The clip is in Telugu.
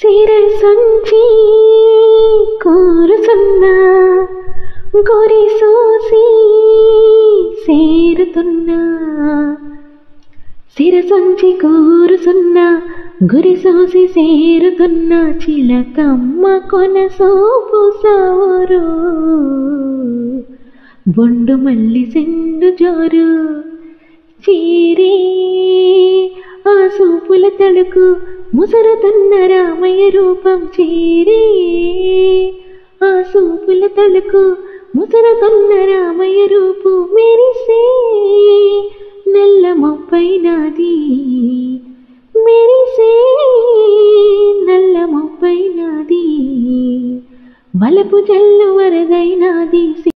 శిరసంచి కోరుతున్నా గొరి సోసి సేరుతున్నా శిరసంచి కోరుతున్నా గురి సోసి సేరుతున్న చిలకమ్మ కొన సోపు సోరు బొండు మల్లి సెండు జోరు ఆ సూపుల తడుకు ముసరుతున్న రామయ్య రూపం చీరే. ఆ సూపుల తడుకు ముసరుతున్న రామయ్య రూపు మెరిసే. నల్ల మొప్పై నాది మెరిసే. నల్ల మొప్పై నాది వలపు జల్లు వరదైనాది